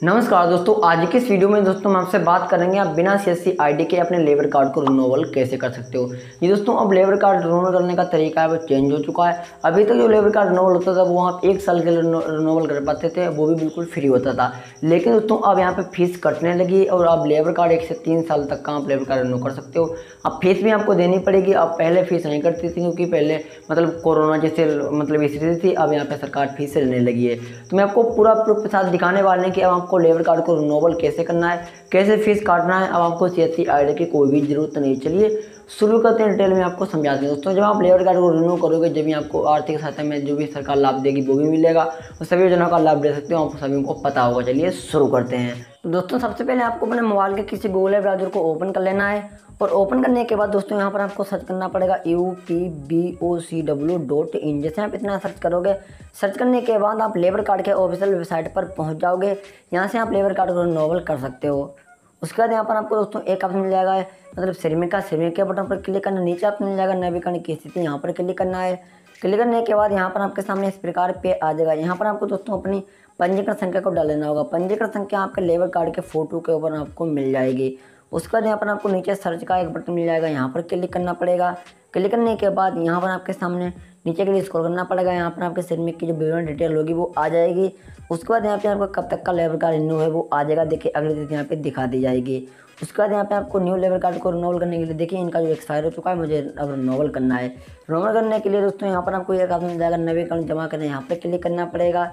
नमस्कार दोस्तों, आज की इस वीडियो में दोस्तों हम आपसे बात करेंगे आप बिना सी आईडी के अपने लेबर कार्ड को रिनोवल कैसे कर सकते हो। ये दोस्तों, अब लेबर कार्ड रिनोवल करने का तरीका है वो चेंज हो चुका है। अभी तक तो जो लेबर कार्ड रिनोवल होता था, वो आप एक साल के लिए रिनोवल कर पाते थे, वो भी बिल्कुल फ्री होता था। लेकिन दोस्तों, अब यहाँ पर फ़ीस कटने लगी और आप लेबर कार्ड एक से तीन साल तक का आप लेबर कार्ड रिन्यू कर सकते हो। अब फ़ीस भी आपको देनी पड़ेगी, अब पहले फ़ीस नहीं करती थी क्योंकि पहले मतलब कोरोना जैसे मतलब स्थिति थी, अब यहाँ पर सरकार फ़ीस लेने लगी है। तो मैं आपको पूरा प्रूफ के साथ दिखाने वाले हैं कि अब आपको लेबर कार्ड को रिनोवल कैसे करना है, कैसे फ़ीस काटना है, अब आपको सी एस की कोई भी ज़रूरत नहीं। चलिए, शुरू करते हैं डिटेल में आपको समझाते हैं। दोस्तों, जब आप लेबर कार्ड को रिन्यू करोगे, जब भी आपको आर्थिक सहायता में जो भी सरकार लाभ देगी, वो भी मिलेगा। और सभी योजनाओं का लाभ ले सकते हो आप सभी को पता होगा। चलिए, शुरू करते हैं। दोस्तों, सबसे पहले आपको अपने मोबाइल के किसी गूगल ब्राउज़र को ओपन कर लेना है। और ओपन करने के बाद दोस्तों यहाँ पर आपको सर्च करना पड़ेगा U P B O C W dot in जैसे आप इतना सर्च करोगे, सर्च करने के बाद आप लेबर कार्ड के ऑफिशियल वेबसाइट पर पहुँच जाओगे। यहाँ से आप लेबर कार्ड को नोवल कर सकते हो। उसके बाद यहाँ पर आपको दोस्तों एक ऑप्शन मिल जाएगा मतलब श्रमिक का के बटन पर क्लिक करना। नीचे ऑप्शन मिल जाएगा, नवीकरण की स्थिति यहाँ पर क्लिक करना है। क्लिक करने के बाद यहाँ पर आपके सामने इस प्रकार पे आ जाएगा। यहाँ पर आपको दोस्तों अपनी पंजीकरण संख्या को डाल लेना होगा। पंजीकरण संख्या आपके लेबर कार्ड के फ़ोटो के ऊपर आपको मिल जाएगी। उसके बाद यहाँ पर आपको नीचे सर्च का एक बटन मिल जाएगा, यहाँ पर क्लिक करना पड़ेगा। क्लिक करने के बाद यहाँ पर आपके सामने नीचे के लिए स्क्रॉल करना पड़ेगा, यहाँ पर आपके श्रमिक की जो विवरण डिटेल होगी वो आ जाएगी। उसके बाद यहाँ पे आपका कब तक का लेबर कार्ड रिन्यू है वो आ जाएगा, देखिए अगले दिन यहाँ पे दिखा दी जाएगी। उसके बाद यहाँ पे आपको न्यू लेबर कार्ड को रिनोवल करने के लिए, देखिए इनका जो एक्सपायर हो चुका है, मुझे अब रिनोवल करना है। रिनोवल करने के लिए दोस्तों यहाँ पर आपको एक ऑप्शन मिल जाएगा, नवीकरण जमा करना, यहाँ पर क्लिक करना पड़ेगा।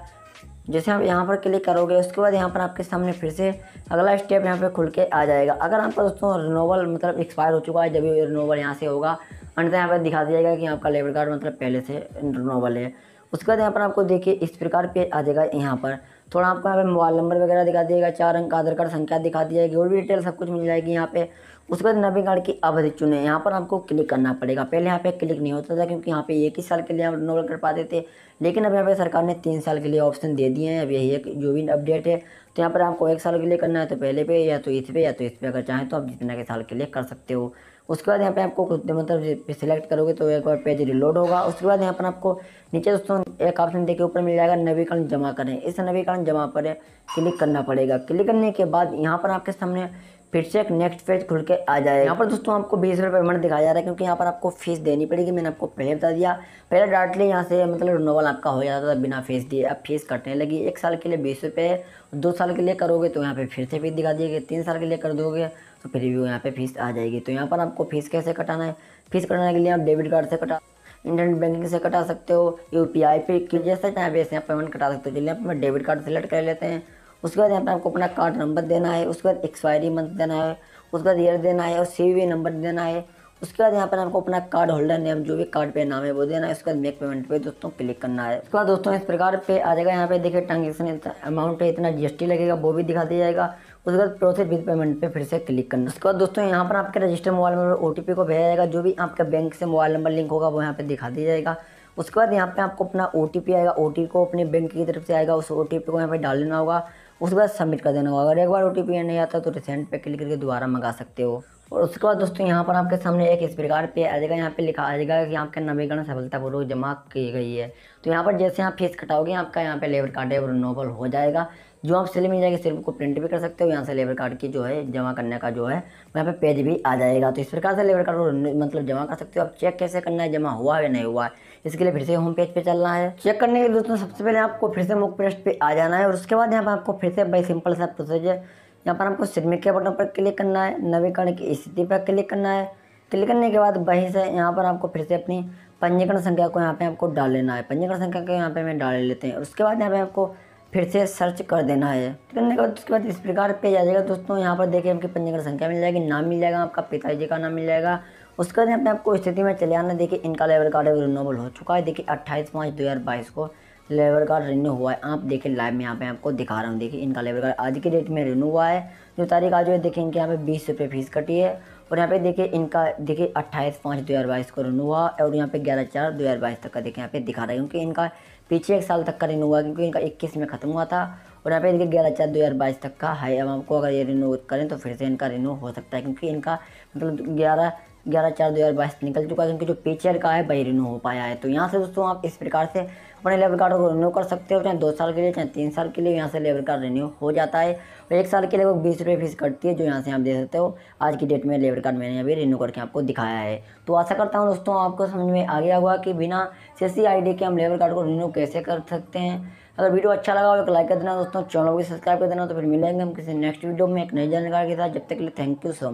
जैसे आप यहाँ पर क्लिक करोगे, उसके बाद यहाँ पर आपके सामने फिर से अगला स्टेप यहाँ पे खुल के आ जाएगा। अगर आपका दोस्तों रिनोवल मतलब एक्सपायर हो चुका है, जब भी रिनोवल यहाँ से होगा, अंत यहाँ पर दिखा दिया जाएगा कि आपका लेबर कार्ड मतलब पहले से रिनोवल है। उसके बाद यहाँ पर आपको देखिए, इस प्रकार पे आ जाएगा यहाँ पर। थोड़ा आपको यहाँ पे मोबाइल नंबर वगैरह दिखा दिएगा चार अंक आधार कार्ड संख्या दिखा दी जाएगी, और भी डिटेल सब कुछ मिल जाएगी यहाँ पे। उसके बाद नबी कार्ड की अवधि चुने। यहाँ पर आपको क्लिक करना पड़ेगा। पहले यहाँ पे क्लिक नहीं होता था क्योंकि यहाँ पे एक ही साल के लिए हम रिनोवल कर पाते थे। लेकिन अब यहाँ पे सरकार ने तीन साल के लिए ऑप्शन दे दिए हैं। अब यही एक जो भी अपडेट है। तो यहाँ पर आपको एक साल के लिए करना है तो पहले पे या तो इस पे या तो इस पे अगर चाहें तो आप जितना के साल के लिए कर सकते हो। उसके बाद यहाँ पे आपको मतलब सिलेक्ट करोगे तो एक बार पेज रिलोड होगा। उसके बाद यहाँ पर आपको नीचे दोस्तों एक ऑप्शन देखे ऊपर मिल जाएगा नवीकरण जमा करें इस नवीकरण जमा पर क्लिक करना पड़ेगा। क्लिक करने के बाद यहाँ पर आपके सामने फिर से एक नेक्स्ट पेज खुल के आ जाए यहाँ पर दोस्तों आपको बीस रुपये पेमेंट दिखाया जा रहा है क्योंकि यहाँ पर आपको फ़ीस देनी पड़ेगी। मैंने आपको पहले बता दिया। पहले डायरेक्टली यहाँ से मतलब रिनोवल आपका हो जाता था बिना फ़ीस दिए। अब फ़ीस कटने लगी। एक साल के लिए बीस रुपये दो साल के लिए करोगे तो यहाँ पे फिर से फ़ीस दिखा दिएगी तीन साल के लिए कर दोगे तो फिर भी यहाँ पे फ़ीस आ जाएगी। तो यहाँ पर आपको फ़ीस कैसे कटाना है? फ़ीस कटाने के लिए आप डेबिट कार्ड से कटा इंटरनेट बैंकिंग से कटा सकते हो यू पी आई पे जैसे चाहे वैसे आप पेमेंट कटा सकते हो। चलिए आप डेबिट कार्ड सेलेक्ट कर लेते हैं। उसके बाद यहाँ पर आपको अपना कार्ड नंबर देना है, उसके बाद एक्सपायरी मंथ देना है, उसके बाद ईयर देना है और सी नंबर देना है। उसके बाद यहाँ पर आपको अपना कार्ड होल्डर नेम जो भी कार्ड पे नाम है वो देना है, उसके बाद मेक पेमेंट पे दोस्तों क्लिक करना है। उसके बाद दोस्तों इस प्रकार पे आ जाएगा यहाँ पे, देखिए ट्रांजेक्शन अमाउंट है, इतना जीएसटी लगेगा, वो भी दिखा दिया जाएगा। उसके बाद प्रोसेस विद पेमेंट पे फिर से क्लिक करना उसके बाद दोस्तों यहाँ पर आपके रजिस्टर मोबाइल नंबर ओ को भेजा जाएगा, जो भी आपका बैंक से मोबाइल नंबर लिंक होगा वो यहाँ पे दिखा दिया जाएगा। उसके बाद यहाँ पे आपको अपना ओटीपी आएगा ओ को अपने बैंक की तरफ़ से आएगा, उस ओटीपी को यहाँ पे डाल लेना होगा। उसके बाद सबमिट कर देना होगा। अगर एक बार ओ नहीं आता तो रिसेंट पे क्लिक करके दोबारा मंगा सकते हो। और उसके बाद दोस्तों यहाँ पर आपके सामने एक इस प्रकार पे आ जाएगा, यहाँ पे लिखा आ जाएगा कि आपके नवीकरण सफलतापूर्वक जमा की गई है। तो यहाँ पर जैसे आप फ़ीस कटाओगे, आपका यहाँ पे लेबर कार्ड है वो रिनोवल हो जाएगा। जो आप सिले मिल जाएगी, सिर्फ़ को प्रिंट भी कर सकते हो, यहाँ से लेबर कार्ड की जो है, जमा करने का जो है, यहाँ पे पेज भी आ जाएगा। तो इस प्रकार से लेबर कार्ड मतलब जमा कर सकते हो। आप चेक कैसे करना है, जमा हुआ है नहीं हुआ है, इसके लिए फिर से होम पेज पे चलना है। चेक करने के लिए दोस्तों, सबसे पहले आपको फिर से मुख पृष्ठ पे आ जाना है और उसके बाद यहाँ पर आपको फिर से भाई सिंपल सा प्रोसीजर यहाँ पर आपको सबमिट के बटन पर क्लिक करना है नवीकरण की स्थिति पर क्लिक करना है। क्लिक करने के बाद वहीं से यहाँ पर आपको फिर से अपनी पंजीकरण संख्या को यहाँ पे आपको डाल लेना है। पंजीकरण संख्या को यहाँ पे हमें डाल लेते हैं। उसके बाद यहाँ पे आपको फिर से सर्च कर देना है। करने के बाद उसके बाद इस प्रकार पे आ जाएगा दोस्तों। यहाँ पर देखिए आपकी पंजीकरण संख्या मिल जाएगी, नाम मिल जाएगा, आपका पिताजी का नाम मिल जाएगा। उसके बाद यहाँ पे आपको स्थिति में चले आना। देखिए इनका लेवल कार्ड रिनोवल हो चुका है। देखिए अट्ठाईस पाँच दो को लेबर कार्ड रिन्यू हुआ है। आप देखिए लाइव में यहाँ पे आपको दिखा रहा हूँ। देखिए, इनका लेबर कार्ड आज की डेट में रिन्यू हुआ है। जो तारीख आज है देखिए, इनके यहाँ पे बीस रुपये फ़ीस कटी है। और यहाँ पे देखिए, इनका, देखिए, अट्ठाईस पाँच दो हज़ार बाईस को रिन्यू हुआ और यहाँ पे ग्यारह चार दो हज़ार बाईस तक का देखिए यहाँ पे दिखा रहा है क्योंकि इनका पीछे एक साल तक का रिन्यू हुआ क्योंकि इनका इक्कीस में ख़त्म हुआ था। और यहाँ पे देखिए, ग्यारह चार दो हज़ार बाईस तक का है अब आपको अगर ये रिन्यू करें तो फिर से इनका रिन्यू हो सकता है, क्योंकि इनका मतलब ग्यारह ग्यारह चार दो हज़ार बाईस निकल चुका है उनकी जो पीछे का है, वही रिन्यू हो पाया है। तो यहाँ से दोस्तों आप इस प्रकार से अपने लेबर कार्ड को रिन्यू कर सकते हो, चाहे दो साल के लिए, चाहे तीन साल के लिए, यहाँ से लेबर कार्ड रिन्यू हो जाता है। और एक साल के लिए वो बीस रुपये फ़ीस कटती है, जो यहाँ से आप दे सकते हो। आज की डेट में लेबर कार्ड मैंने अभी रिन्यू करके आपको दिखाया है। तो आशा करता हूँ दोस्तों आपको समझ में आ गया होगा कि बिना सी सी के हम लेबर कार्ड को रिन्यू कैसे कर सकते हैं। अगर वीडियो अच्छा लगा हो, एक लाइक कर देना दोस्तों, चैनल को सब्सक्राइब कर देना। तो फिर मिलेंगे हम किसी नेक्स्ट वीडियो में एक नई जानकारी के साथ। जब तक के लिए थैंक यू सो मच